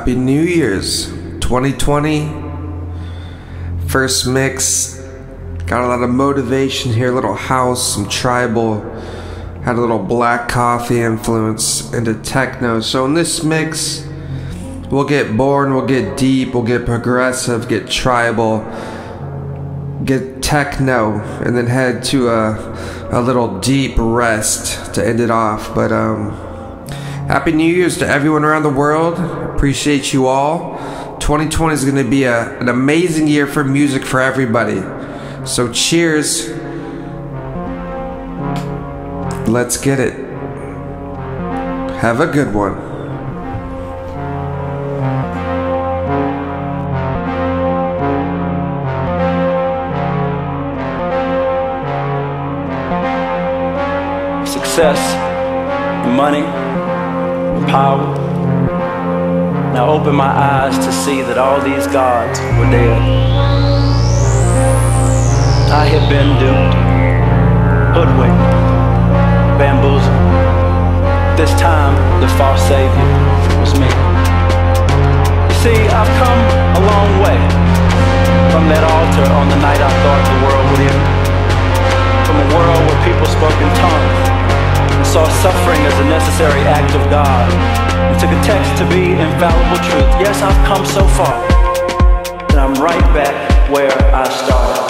Happy New Year's 2020. First mix. Got a lot of motivation here, little house, some tribal. Had a little black coffee influence into techno. So in this mix, we'll get born, we'll get deep, we'll get progressive, get tribal, get techno, and then head to a, a little deep rest to end it off. But um, Happy New Year's to everyone around the world. Appreciate you all. 2020 is going to be a, an amazing year for music for everybody. So cheers. Let's get it. Have a good one. success, money, power. Now open my eyes to see that all these gods were dead. I had been duped, hoodwinked, bamboozled. This time, the false savior was me. You see, I've come a long way from that altar on the night I thought the world would end. From a world where people spoke in tongues and saw suffering as a necessary act of God and took a text to be infallible truth. Yes, I've come so far, and I'm right back where I started.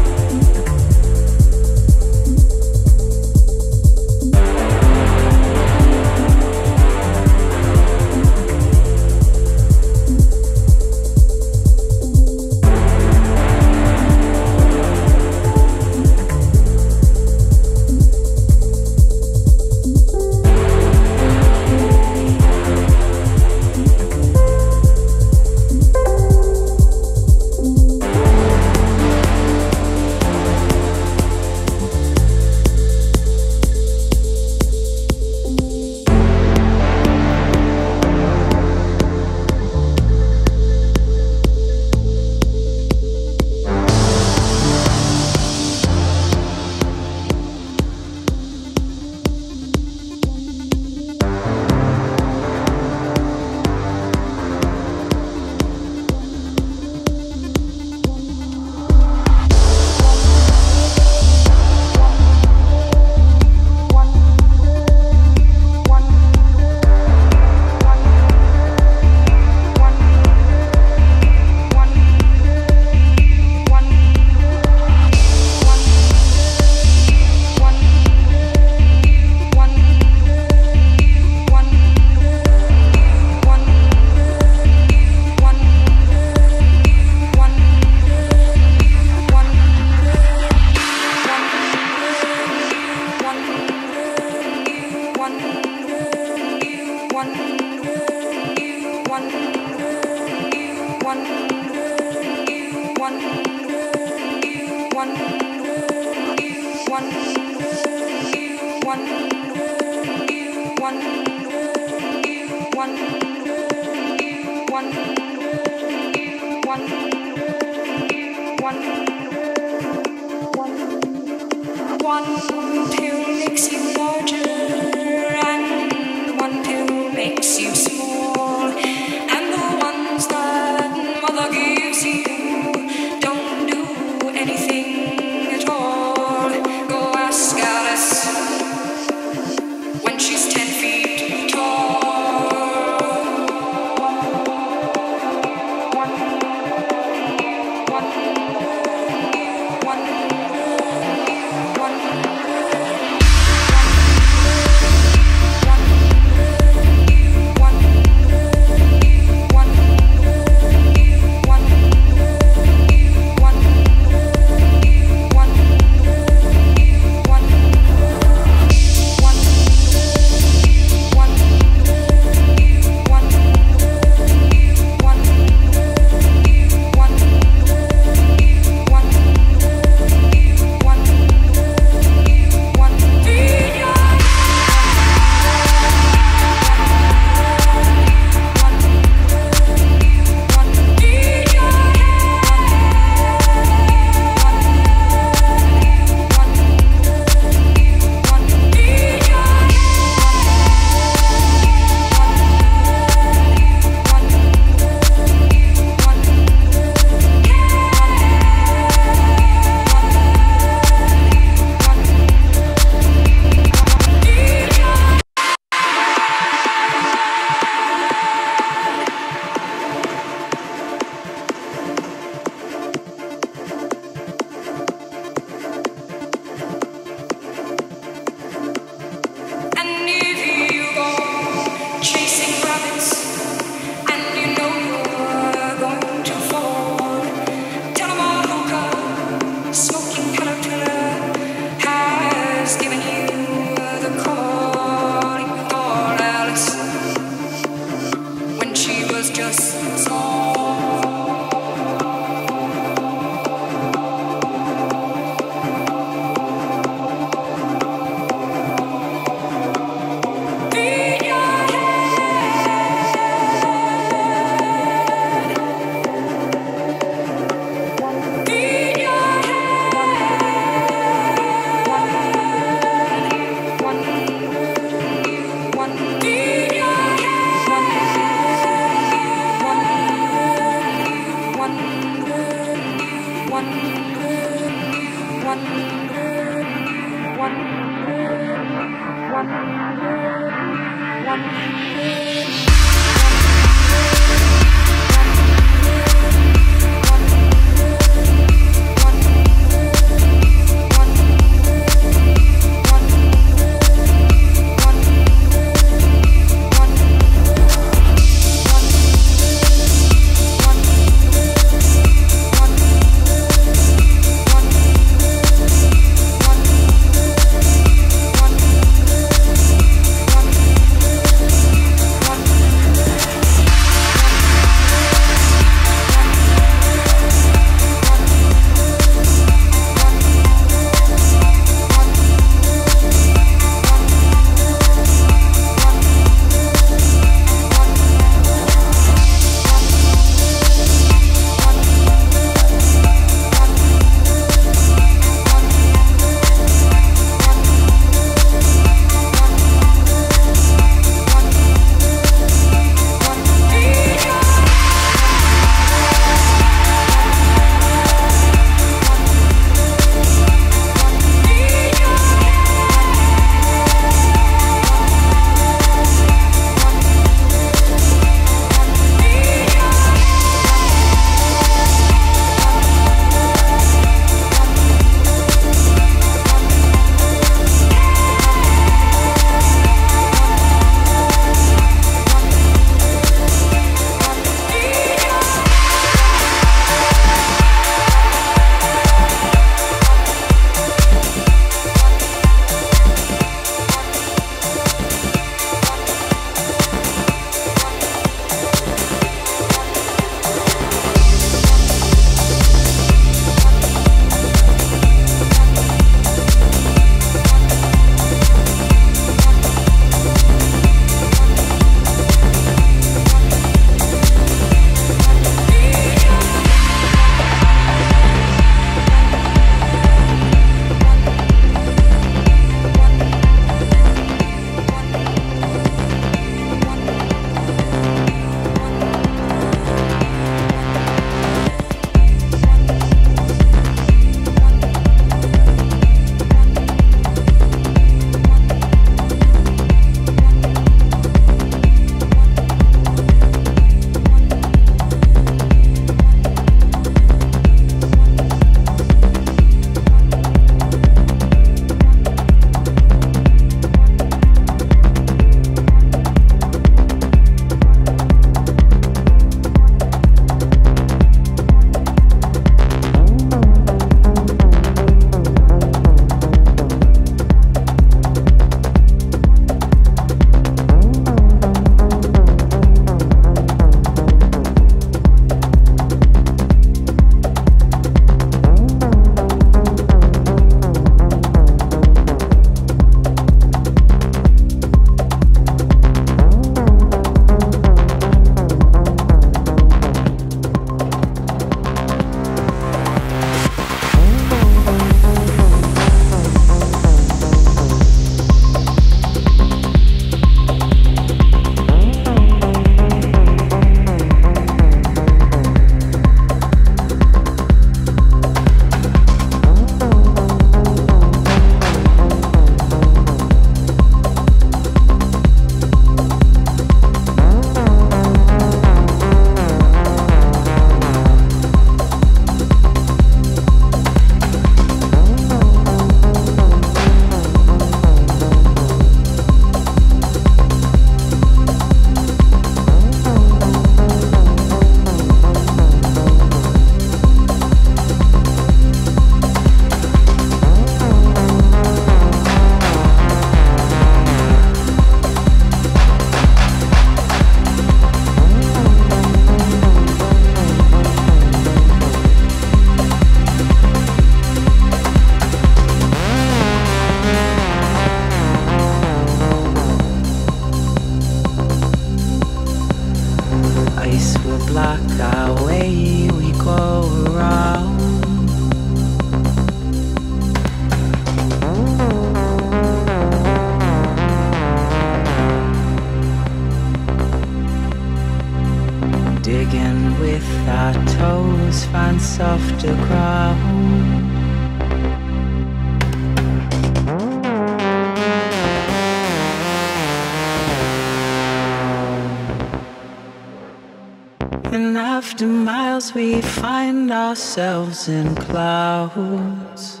We find ourselves in clouds.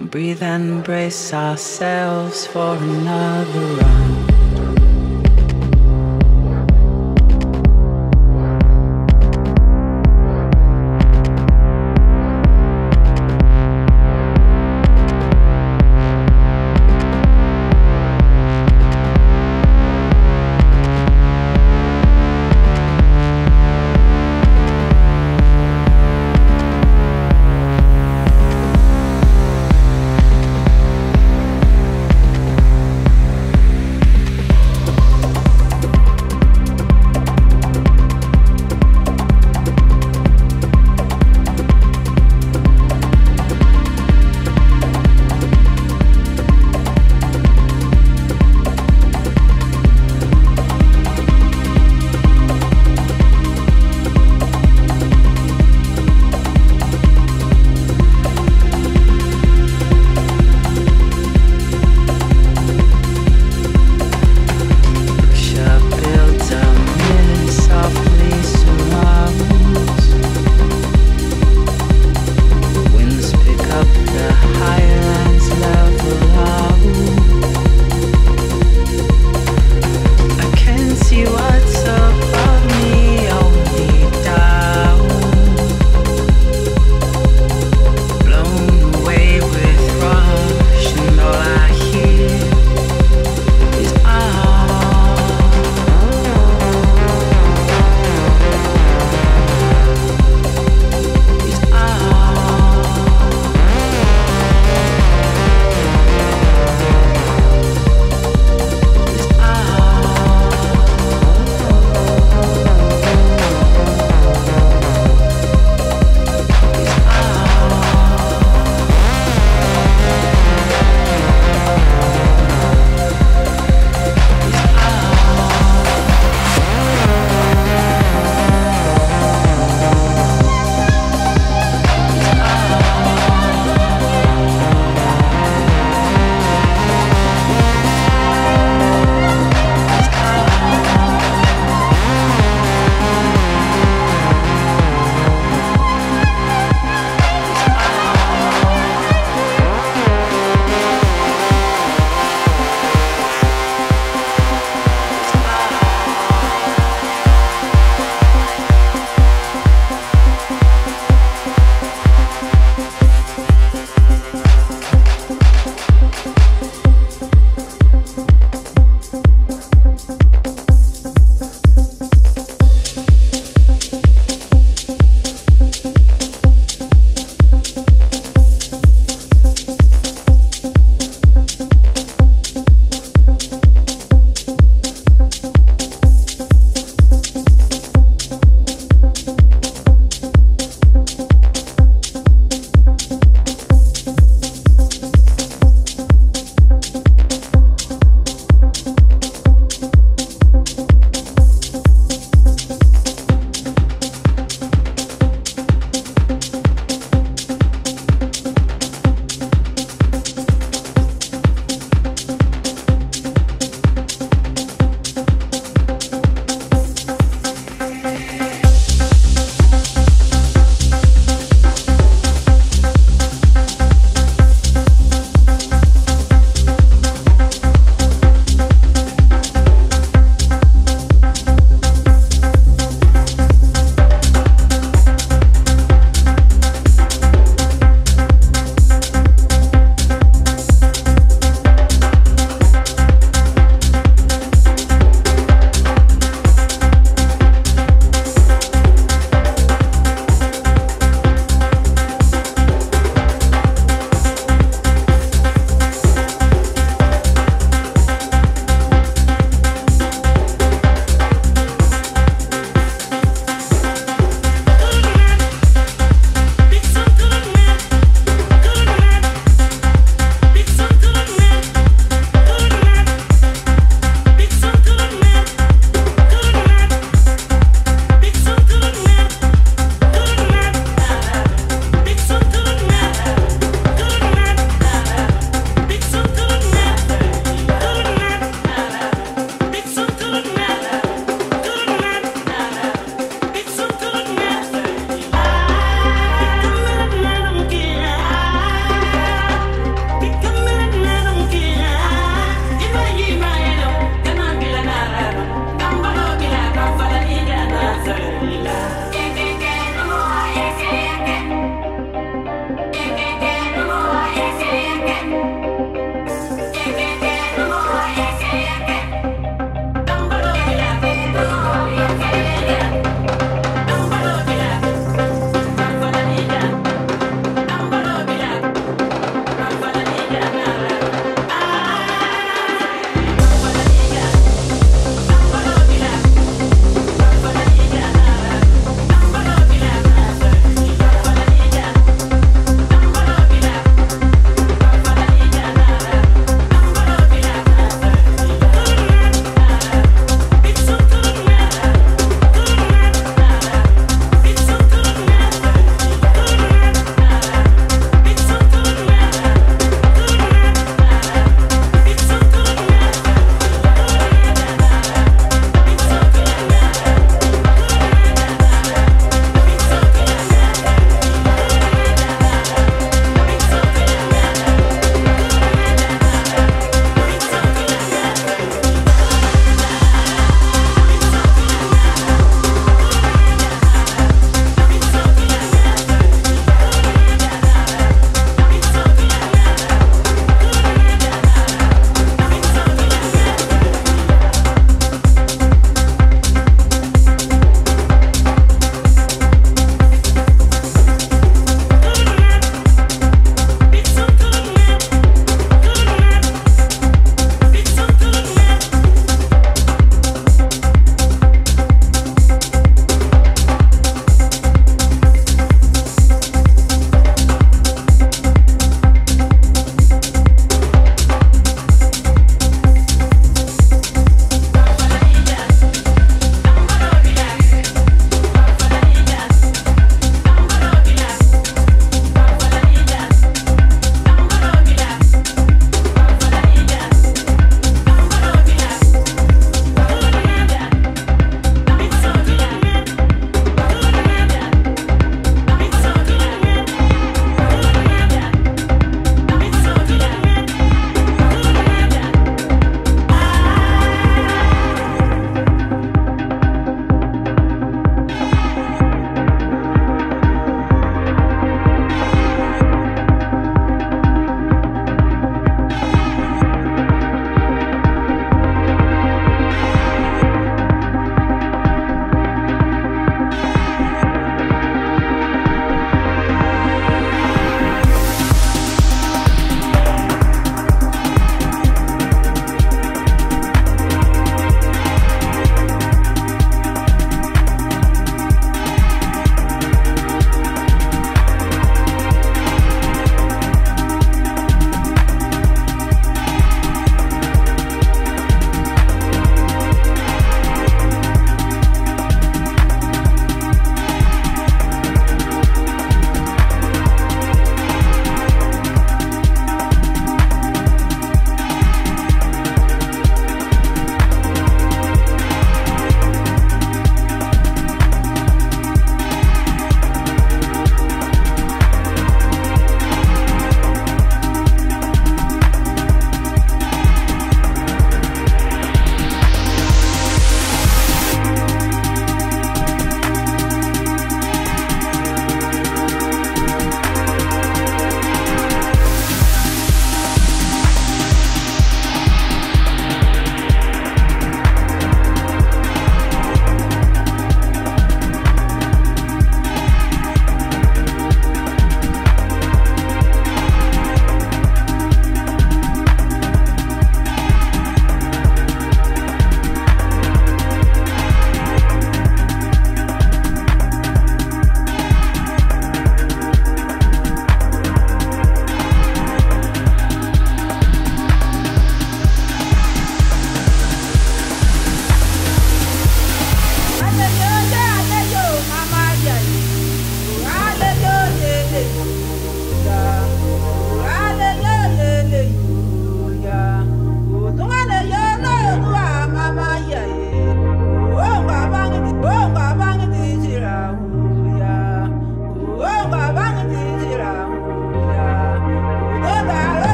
Breathe and brace ourselves for another run.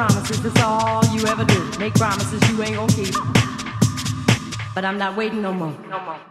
Promises, that's all you ever do. Make promises you ain't gonna keep. But I'm not waiting no more. No more.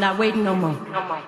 Not waiting no more. No more.